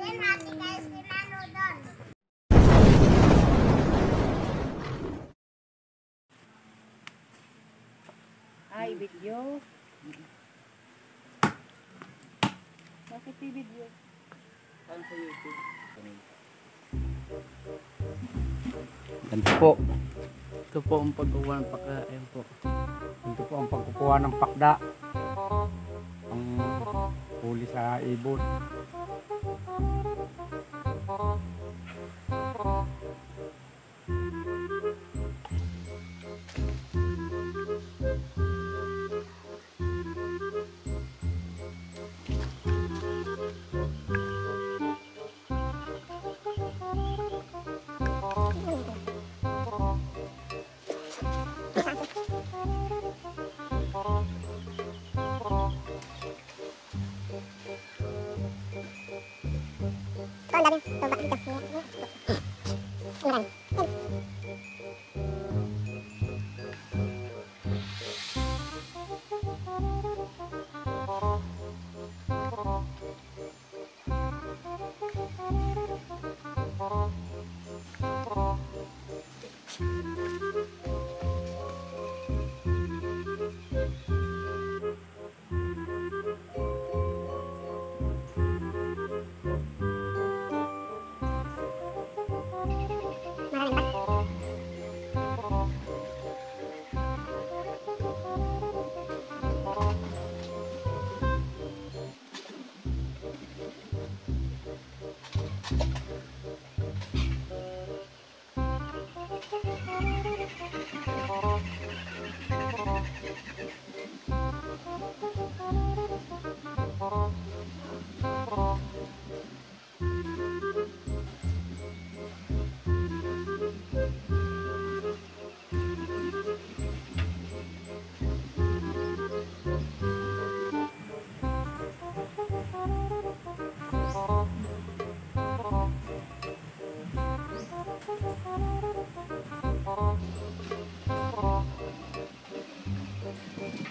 Ay, video. Bakit video? Saan sa YouTube? Yan po. Ito po ang pagkuha ng pagkain po. Ito po ang pagkukuha ng pakda. Ang huli sa ibon. Thank you. Dari tempat.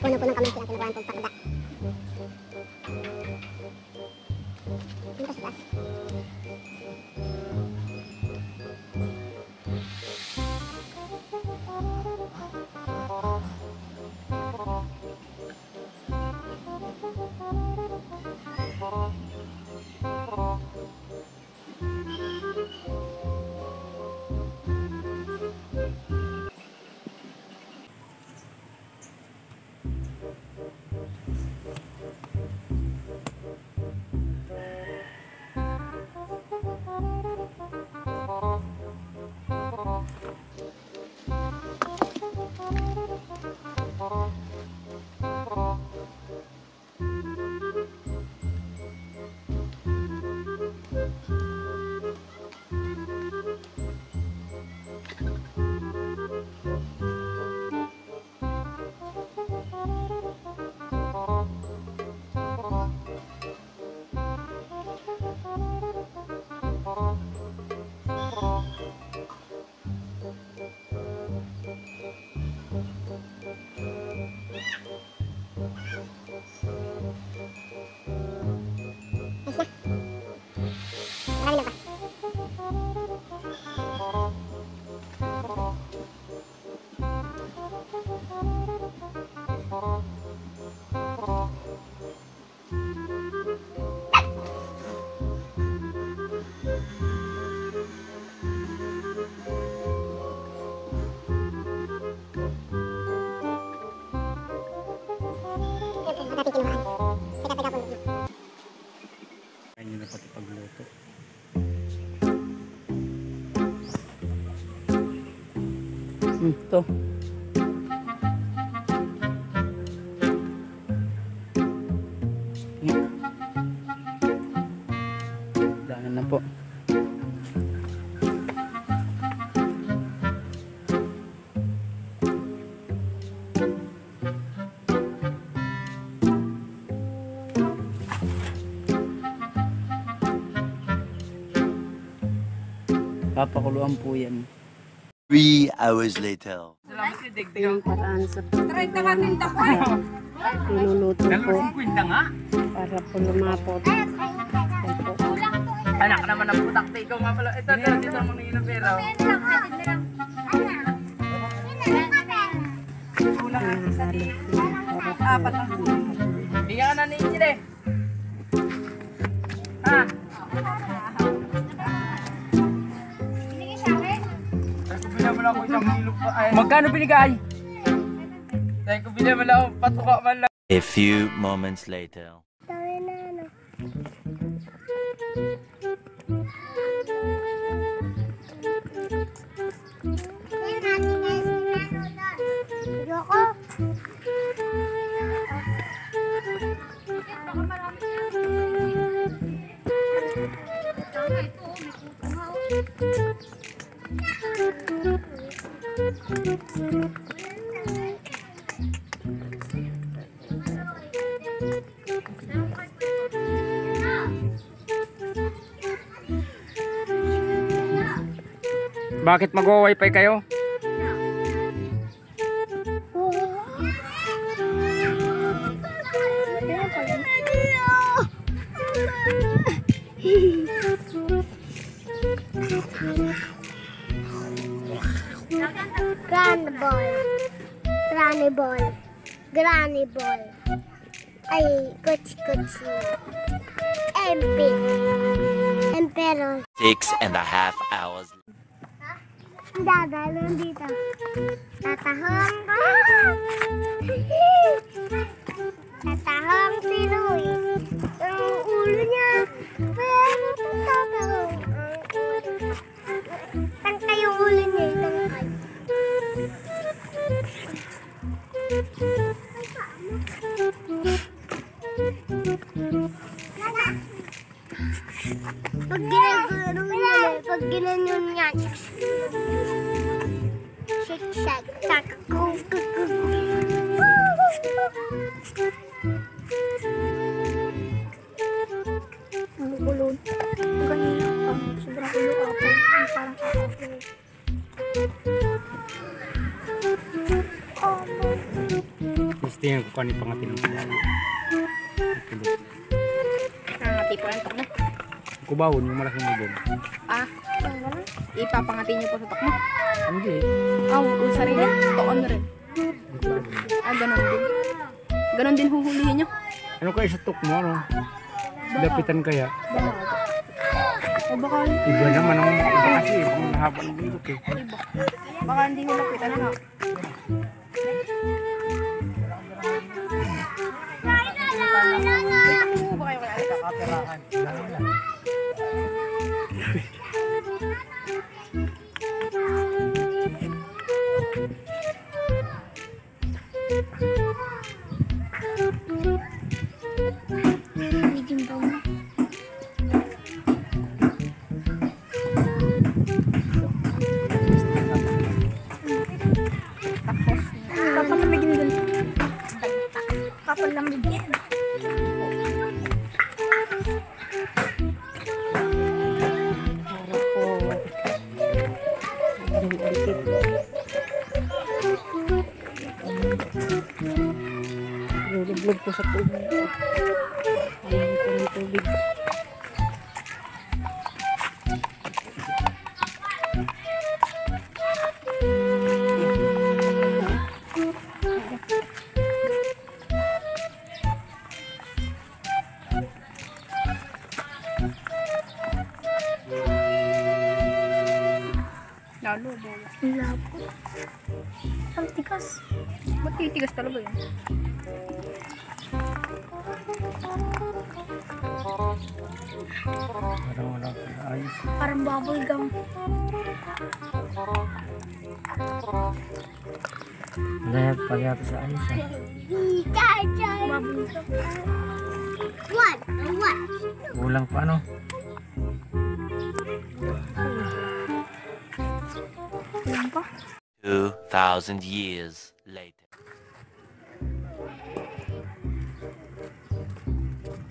Puno-puno kami sila kinukuha ng pakda. Dito sa taas. Kinuhaan. Teka, teka, puno. Kaya nyo na pati pagluto. Ito. Papakuluan po yan. Three hours later. Yung paraan sa pagkagawa ng pakda. Niluluto po para po lumapot. Po. Anak naman ng putak. Ikaw nga pala. Ito, ito, dito ang mga ng pera. Apat lang. Bigyan ka na ni Angel eh. Magkano binigay? Dahil ko binigay mo lang patuka man. A few moments later. Bakit mag-wifi kayo? Granny ball. Granny ball. Granny ball. Ay, kuchi. MP. Emperor. Six and a half hours. Dadalon dito. Tatahong ka. Tatahong si Luis. Ang ulo niya. Ang kulod. Ganyan lang pag sobrang ulo ako. Parang ako. Testingan ko kanina pangatin ng kubaw. Nangati po ang takmo. Kubawon, yung malaking mabon. Ah, ipapangati niyo po sa takmo. Hindi. Ah, oh, sarili. Toon rin. Ah, ganon din. Ganon din huhulihin niyo. Ano kaya sa tuk mo, ano? Lapitan kaya. O baka, Iba naman ang iba kasi, ang haba ng bilog eh. baka hindi mo lapitan na. Wait, takbo ba kayo kaya? Kapal Lulublog po sa tubig. Ayaw ko ng tubig. Lalo, bola. Lapot. Ang tikas. Ba't titigas talaga yun? Parang wala ka ayos. Parang bubble gum. Dahil pa yata sa ayos ah. Bubble gum. What? What? Kulang pa ano? Alam pa? Two thousand years later.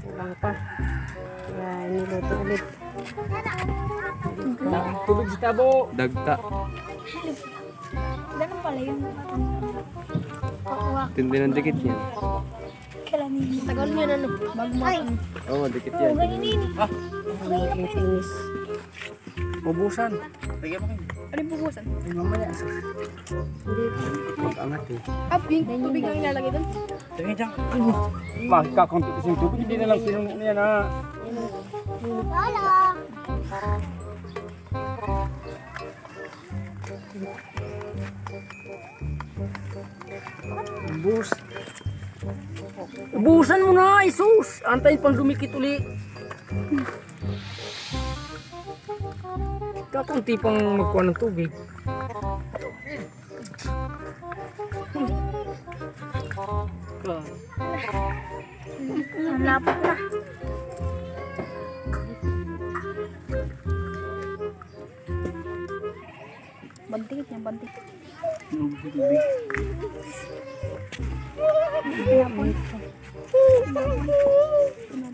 Kulang pa. Niluto ulit. Tubig sa tabo! Dagta. Ganun pala yun. Tindi ng dikit yan. Tagal niya na no. Ay. Oo, dikit Oo, ganyan yun. Ah. Yun. Ubusan. Lagyan mo. Ano yung pupusan? Ay, mamaya. Mag-angat eh. Ah, yung tubig ang ilalagay doon. Tingin dyan. Kasi yung tubig? Hindi na lang sinuno niya na. Lala. Ubus. Ubusan mo na, Isus! Antay pang dumikit uli. Kakunti pang magkuha ng tubig. Lapot na. Bantik yan, bantik.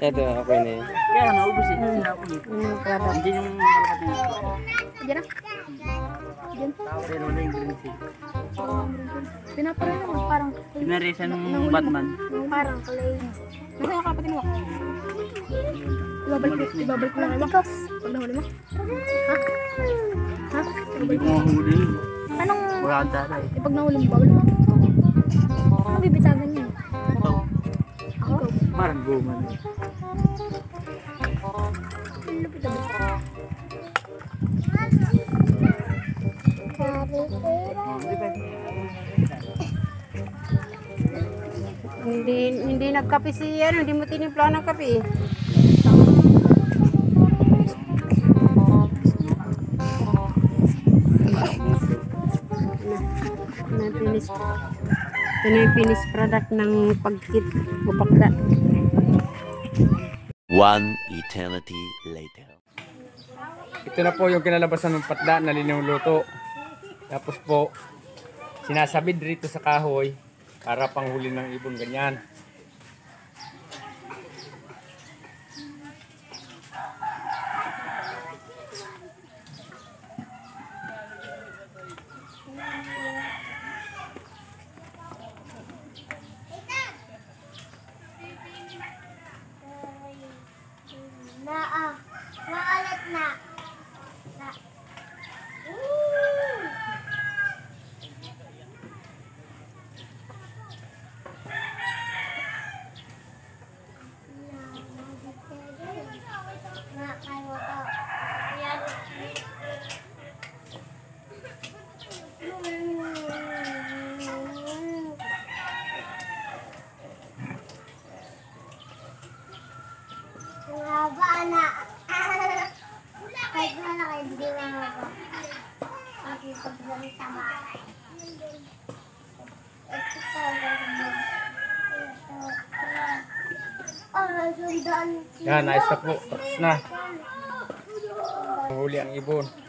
Ito, okay na yun. Kaya naubos eh. Hindi yung malakat na yun. Diyan na. Diyan. Pero wala yung green sea. Pinaparay naman. Parang, Pinarisan ng Batman. Parang kulay. nasa yung kapatid mo? Ibabalik, ibabalik mo na. Mantikos. Pag nahuli mo. Ha? Ha? Hindi ko mahuli. Anong, Wala eh. Eh, pag nahuli mo, babalik mo. anong bibitagan niya? Ito. Ako? Parang guma na. Hindi hindi nagkape si ano, hindi mo tinimpla ng kape. eh. Na, na finish. Ito na yung finished product ng pagkit o pakda. One eternity later. Ito na po yung kinalabasan ng patda na linuluto. Tapos po, sinasabid rito sa kahoy para panghuli ng ibon ganyan. Na, ah. Maalat na. Na. Na, kayo to. Yan. Mahaba na. Kahit na kayo, hindi mahaba. Kasi pagdali sa bahay. Ito talaga. Ito. Oh, sundan. Yan, nice na po. Tapos na. Panghuli ang ibon.